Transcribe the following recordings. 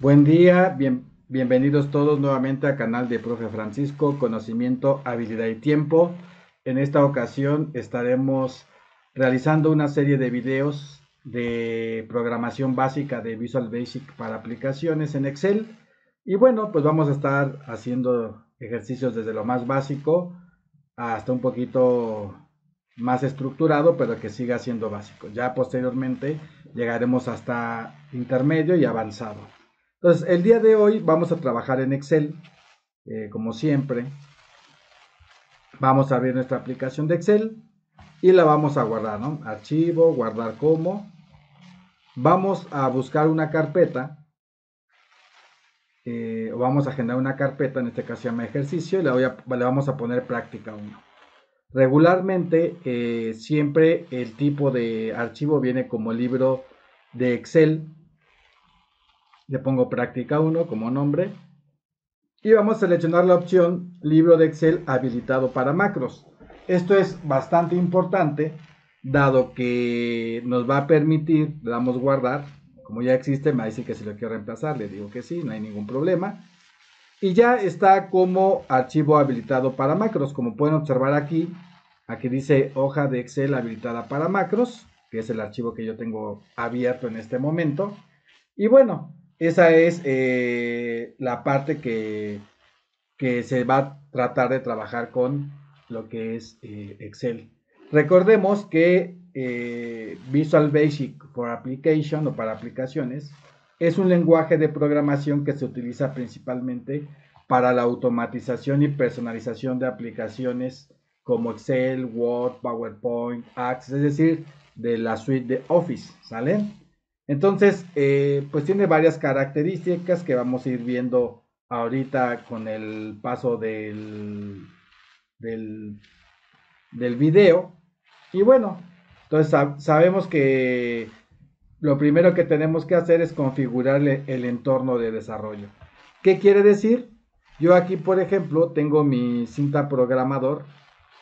Buen día, bienvenidos todos nuevamente al canal de Profe Francisco, Conocimiento, Habilidad y Tiempo. En esta ocasión estaremos realizando una serie de videos de programación básica de Visual Basic para aplicaciones en Excel. Y bueno, pues vamos a estar haciendo ejercicios desde lo más básico hasta un poquito más estructurado, pero que siga siendo básico. Ya posteriormente llegaremos hasta intermedio y avanzado. Entonces, el día de hoy vamos a trabajar en Excel, eh, como siempre. Vamos a abrir nuestra aplicación de Excel y la vamos a guardar, ¿no? Archivo, guardar como. Vamos a buscar una carpeta, eh, vamos a generar una carpeta, en este caso se llama ejercicio, y le, le vamos a poner práctica 1. Regularmente, eh, siempre el tipo de archivo viene como libro de Excel le pongo práctica 1 como nombre y vamos a seleccionar la opción libro de Excel habilitado para macros. Esto es bastante importante dado que nos va a permitir, le damos guardar, como ya existe, me dice que si lo quiero reemplazar, le digo que sí, no hay ningún problema. Y ya está como archivo habilitado para macros, como pueden observar aquí, aquí dice hoja de Excel habilitada para macros, que es el archivo que yo tengo abierto en este momento. Y bueno, esa es eh, la parte que, que, se va a tratar de trabajar con lo que es eh, Excel. Recordemos que eh, Visual Basic for Application o para aplicaciones es un lenguaje de programación que se utiliza principalmente para la automatización y personalización de aplicaciones como Excel, Word, PowerPoint, Access, es decir, de la suite de Office, ¿sale? Entonces, eh, pues tiene varias características que vamos a ir viendo ahorita con el paso del, del, video. Y bueno, entonces sabemos que lo primero que tenemos que hacer es configurar el entorno de desarrollo. ¿Qué quiere decir? Yo aquí, por ejemplo, tengo mi cinta programador,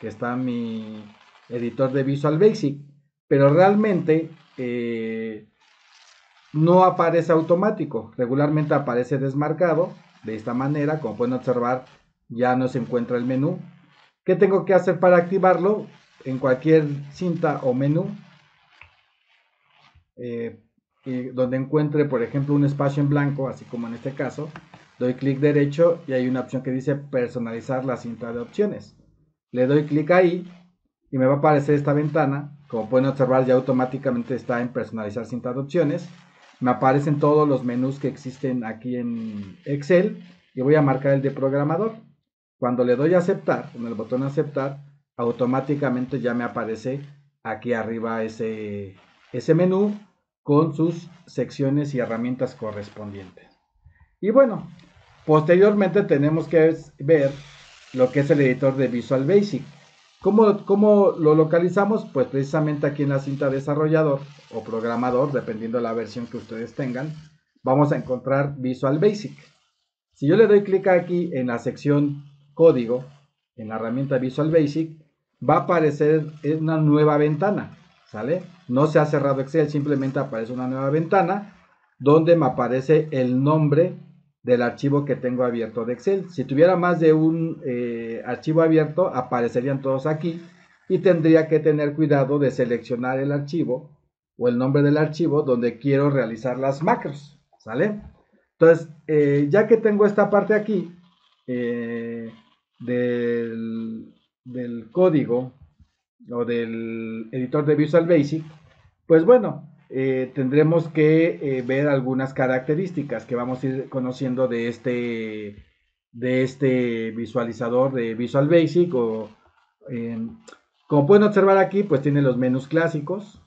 que está mi editor de Visual Basic, pero realmente eh, no aparece automático, regularmente aparece desmarcado, de esta manera, como pueden observar, ya no se encuentra el menú. ¿Qué tengo que hacer para activarlo? En cualquier cinta o menú, eh, donde encuentre, por ejemplo, un espacio en blanco, así como en este caso, doy clic derecho y hay una opción que dice personalizar la cinta de opciones. Le doy clic ahí y me va a aparecer esta ventana. Como pueden observar, ya automáticamente está en personalizar cinta de opciones me aparecen todos los menús que existen aquí en Excel y voy a marcar el de programador. Cuando le doy a aceptar, con el botón aceptar, automáticamente ya me aparece aquí arriba ese, menú con sus secciones y herramientas correspondientes. Y bueno, posteriormente tenemos que ver lo que es el editor de Visual Basic. ¿Cómo, lo localizamos? Pues precisamente aquí en la cinta desarrollador o programador, dependiendo de la versión que ustedes tengan, vamos a encontrar Visual Basic. Si yo le doy clic aquí en la sección código, en la herramienta Visual Basic, va a aparecer una nueva ventana, ¿sale? No se ha cerrado Excel, simplemente aparece una nueva ventana donde me aparece el nombre del archivo que tengo abierto de Excel. Si tuviera más de un eh, archivo abierto, aparecerían todos aquí y tendría que tener cuidado de seleccionar el archivo o el nombre del archivo donde quiero realizar las macros, ¿sale? Entonces, eh, ya que tengo esta parte aquí eh, del, del código o del editor de Visual Basic, pues bueno, eh, tendremos que eh, ver algunas características que vamos a ir conociendo de este, de este visualizador de Visual Basic. O, como pueden observar aquí, pues tiene los menús clásicos.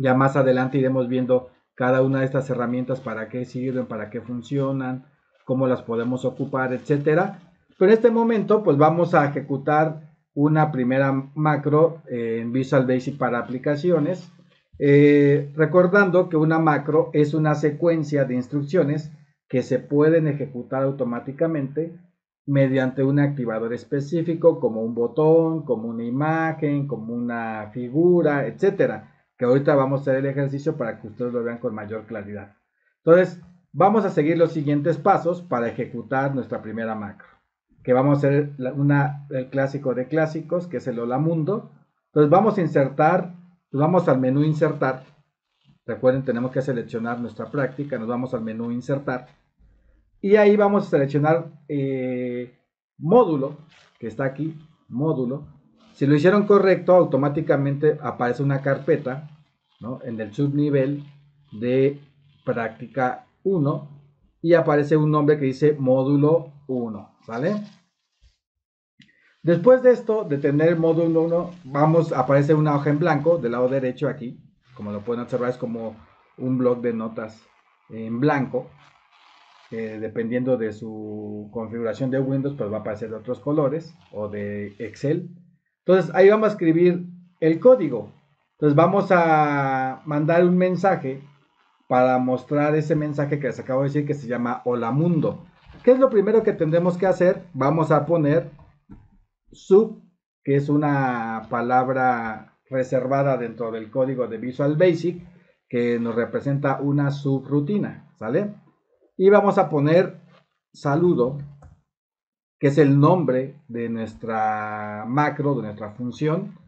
Ya más adelante iremos viendo cada una de estas herramientas para qué sirven, para qué funcionan, cómo las podemos ocupar, etcétera. Pero en este momento, pues vamos a ejecutar una primera macro en Visual Basic para aplicaciones eh, recordando que una macro es una secuencia de instrucciones que se pueden ejecutar automáticamente mediante un activador específico como un botón, como una imagen, como una figura, etcétera, que ahorita vamos a hacer el ejercicio para que ustedes lo vean con mayor claridad. Entonces, vamos a seguir los siguientes pasos para ejecutar nuestra primera macro. Que vamos a hacer una, el clásico de clásicos, que es el hola mundo. Entonces vamos a insertar, nos vamos al menú insertar. Recuerden, tenemos que seleccionar nuestra práctica, nos vamos al menú insertar. Y ahí vamos a seleccionar eh, módulo, que está aquí, módulo. Si lo hicieron correcto, automáticamente aparece una carpeta en el subnivel de práctica 1 y aparece un nombre que dice módulo 1, ¿vale? Después de esto, de tener el módulo 1, vamos, aparece una hoja en blanco del lado derecho aquí, como lo pueden observar es como un blog de notas en blanco, dependiendo de su configuración de Windows, pues va a aparecer de otros colores o de Excel. Entonces ahí vamos a escribir el código. Entonces vamos a mandar un mensaje para mostrar ese mensaje que les acabo de decir que se llama Hola Mundo. ¿Qué es lo primero que tendremos que hacer? Vamos a poner sub, que es una palabra reservada dentro del código de Visual Basic, que nos representa una subrutina, ¿sale? Y vamos a poner saludo, que es el nombre de nuestra macro, de nuestra función,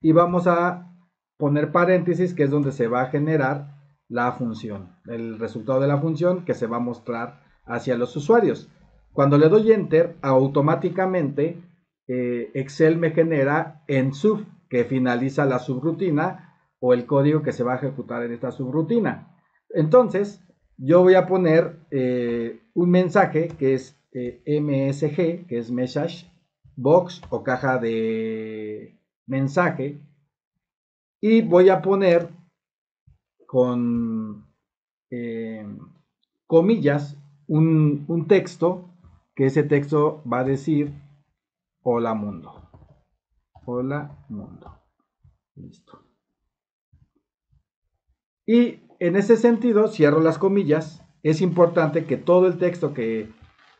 y vamos a poner paréntesis, que es donde se va a generar la función, el resultado de la función que se va a mostrar hacia los usuarios. Cuando le doy enter, automáticamente eh, Excel me genera en sub, que finaliza la subrutina o el código que se va a ejecutar en esta subrutina. Entonces, yo voy a poner eh, un mensaje que es eh, MSG, que es Message Box o caja de mensaje, y voy a poner con comillas un, un texto que ese texto va a decir hola mundo. Hola mundo. Listo. Y en ese sentido, cierro las comillas. Es importante que todo el texto que,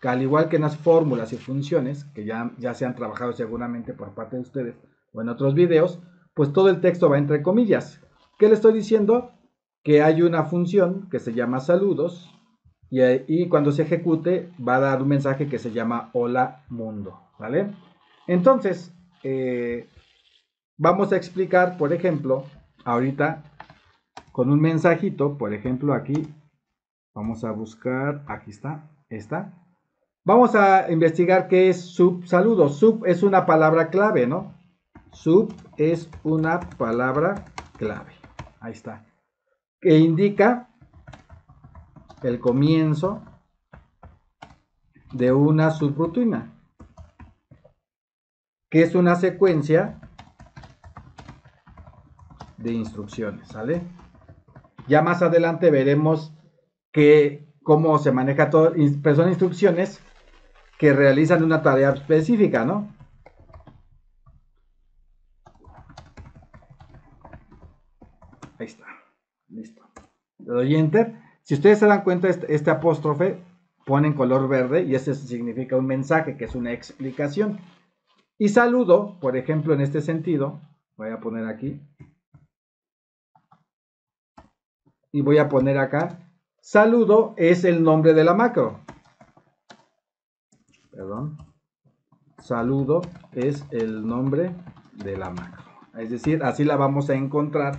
al igual que en las fórmulas y funciones, que ya, ya se han trabajado seguramente por parte de ustedes o en otros videos, pues todo el texto va entre comillas. ¿Qué le estoy diciendo? Que hay una función que se llama saludos y, cuando se ejecute va a dar un mensaje que se llama hola mundo, ¿vale? Entonces, eh, vamos a explicar, por ejemplo, ahorita con un mensajito, por ejemplo aquí, vamos a buscar, aquí está, esta. Vamos a investigar qué es sub saludo. Sub es una palabra clave, ¿no? Sub es una palabra clave. Ahí está. Que indica el comienzo de una subrutina. Es una secuencia de instrucciones, ¿sale? Ya más adelante veremos que, cómo se maneja todo, pero son instrucciones que realizan una tarea específica, ¿no? Ahí está, listo. Le doy enter. Si ustedes se dan cuenta, este, este apóstrofe pone en color verde y ese significa un mensaje, que es una explicación. Y saludo, por ejemplo, en este sentido, voy a poner aquí, y voy a poner acá, saludo es el nombre de la macro. Perdón. Saludo es el nombre de la macro. Es decir, así la vamos a encontrar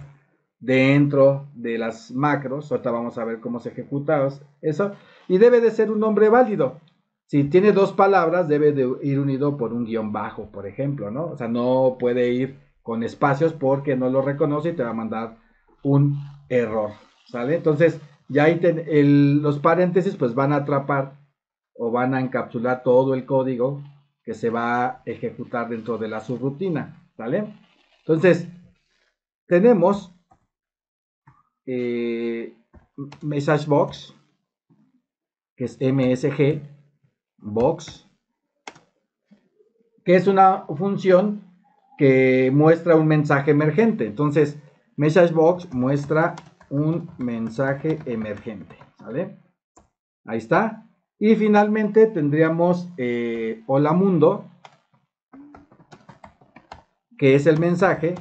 dentro de las macros. Ahorita vamos a ver cómo se ejecuta eso. Y debe de ser un nombre válido. Si tiene dos palabras, debe de ir unido por un guion bajo, por ejemplo, ¿no? O sea, no puede ir con espacios porque no lo reconoce y te va a mandar un error. ¿Sale? Entonces, ya ahí los paréntesis pues van a atrapar o van a encapsular todo el código que se va a ejecutar dentro de la subrutina. ¿Sale? Entonces, tenemos eh, message box, que es MSG box, que es una función que muestra un mensaje emergente. Entonces, message box muestra un mensaje emergente. ¿Vale? Ahí está. Y finalmente tendríamos eh, hola mundo, que es el mensaje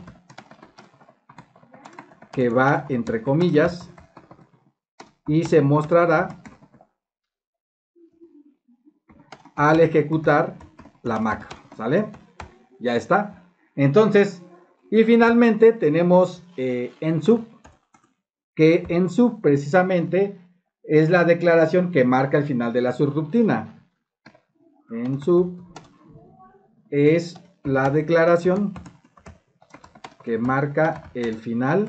que va entre comillas y se mostrará al ejecutar la macro, ¿sale? Ya está. Entonces, y finalmente tenemos eh, en sub, que en sub precisamente es la declaración que marca el final de la subrutina. En sub es la declaración que marca el final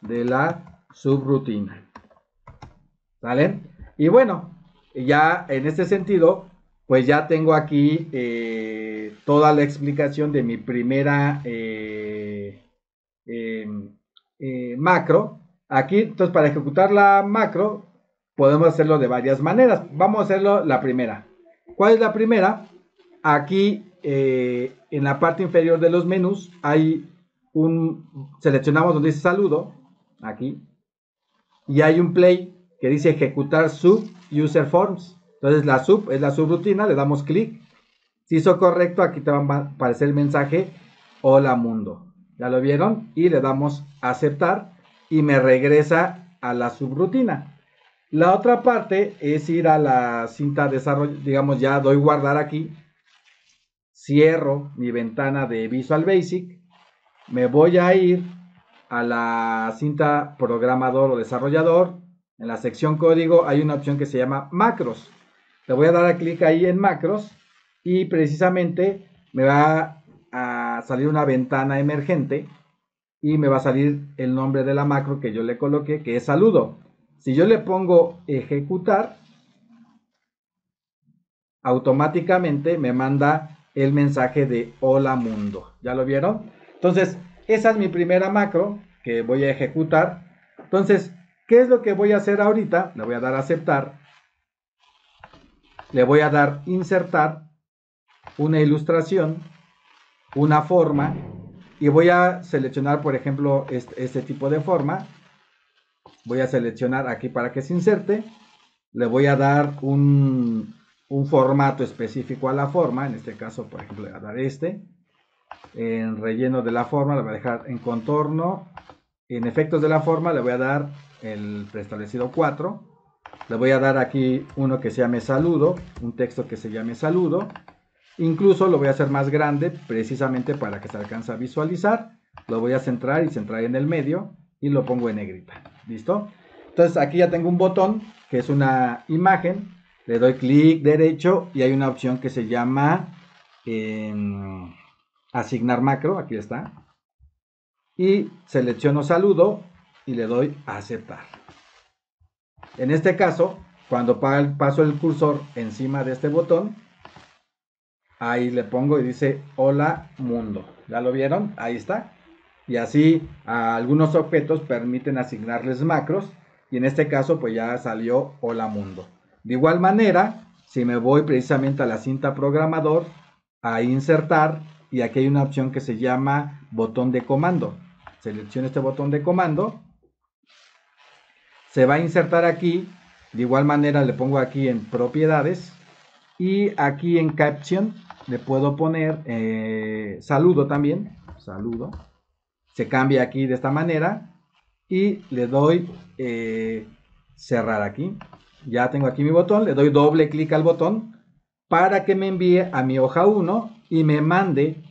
de la subrutina. ¿Sale? Y bueno, ya en este sentido, pues ya tengo aquí eh, toda la explicación de mi primera eh, em, eh, macro. Aquí, entonces, para ejecutar la macro, podemos hacerlo de varias maneras. Vamos a hacerlo la primera. ¿Cuál es la primera? Aquí, en la parte inferior de los menús, hay un, seleccionamos donde dice saludo, aquí, y hay un play que dice ejecutar sub user forms. Entonces la sub es la subrutina, le damos clic. Si hizo correcto, aquí te va a aparecer el mensaje hola mundo. ¿Ya lo vieron? Y le damos aceptar y me regresa a la subrutina. La otra parte es ir a la cinta desarrollo, digamos ya doy guardar aquí, cierro mi ventana de Visual Basic, me voy a ir a la cinta programador o desarrollador, en la sección código hay una opción que se llama macros. Le voy a dar a clic ahí en macros y precisamente me va a salir una ventana emergente y me va a salir el nombre de la macro que yo le coloqué, que es saludo. Si yo le pongo ejecutar, automáticamente me manda el mensaje de hola mundo. ¿Ya lo vieron? Entonces, esa es mi primera macro que voy a ejecutar. Entonces, ¿Qué es lo que voy a hacer ahorita? Le voy a dar a aceptar. Le voy a dar insertar una ilustración, una forma y voy a seleccionar, por ejemplo, este, este, tipo de forma. Voy a seleccionar aquí para que se inserte. Le voy a dar un, un formato específico a la forma. En este caso, por ejemplo, le voy a dar este. En relleno de la forma, le voy a dejar en contorno. En efectos de la forma, le voy a dar el preestablecido 4. Le voy a dar aquí uno que se llame saludo, un texto que se llame saludo. Incluso lo voy a hacer más grande precisamente para que se alcance a visualizar. Lo voy a centrar y centrar en el medio y lo pongo en negrita. ¿Listo? Entonces aquí ya tengo un botón que es una imagen. Le doy clic derecho y hay una opción que se llama asignar macro. Aquí está. Y selecciono saludo y le doy a aceptar. En este caso, cuando paso el cursor encima de este botón, ahí le pongo y dice hola mundo. ¿Ya lo vieron? Ahí está. Y así a algunos objetos permiten asignarles macros y en este caso pues ya salió hola mundo. De igual manera, si me voy precisamente a la cinta programador, a insertar y aquí hay una opción que se llama botón de comando. Selecciono este botón de comando se va a insertar aquí. De igual manera le pongo aquí en propiedades. Y aquí en caption le puedo poner eh, saludo también. Saludo. Se cambia aquí de esta manera. Y le doy eh, cerrar aquí. Ya tengo aquí mi botón. Le doy doble clic al botón para que me envíe a mi hoja 1 y me mande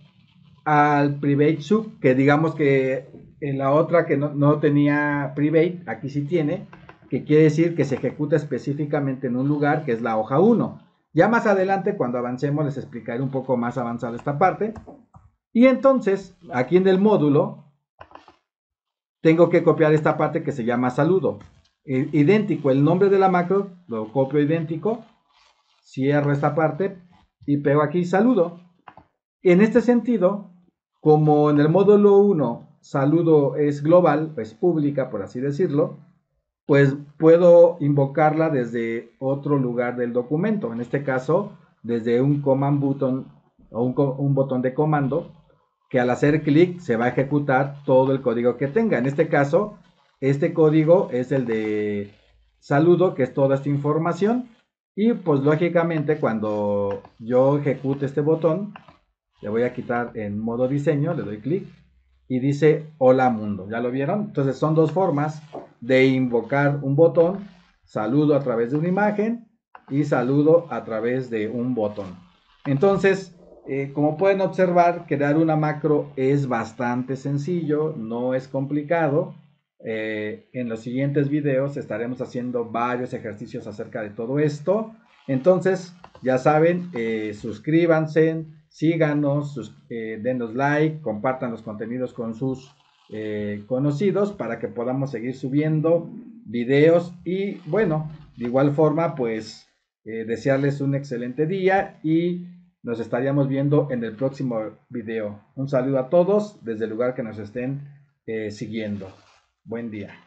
al private sub, que digamos que en la otra que no, tenía private, aquí sí tiene, que quiere decir que se ejecuta específicamente en un lugar que es la hoja 1. Ya más adelante, cuando avancemos, les explicaré un poco más avanzado esta parte. Y entonces, aquí en el módulo, tengo que copiar esta parte que se llama saludo. Idéntico, el nombre de la macro, lo copio idéntico, cierro esta parte y pego aquí saludo. En este sentido, como en el módulo 1 saludo es global, es pública, por así decirlo, pues puedo invocarla desde otro lugar del documento. En este caso, desde un command button o un, botón de comando que al hacer clic se va a ejecutar todo el código que tenga. En este caso, este código es el de saludo, que es toda esta información. Y pues lógicamente cuando yo ejecute este botón, le voy a quitar en modo diseño, le doy clic y dice hola mundo. ¿Ya lo vieron? Entonces son dos formas de invocar un botón, saludo a través de una imagen y saludo a través de un botón. Entonces, eh, como pueden observar, crear una macro es bastante sencillo, no es complicado. Eh, en los siguientes videos estaremos haciendo varios ejercicios acerca de todo esto. Entonces, ya saben, eh, suscríbanse, síganos, denos like, compartan los contenidos con sus conocidos para que podamos seguir subiendo videos y bueno, de igual forma, pues desearles un excelente día y nos estaríamos viendo en el próximo video. Un saludo a todos desde el lugar que nos estén eh, siguiendo. Buen día.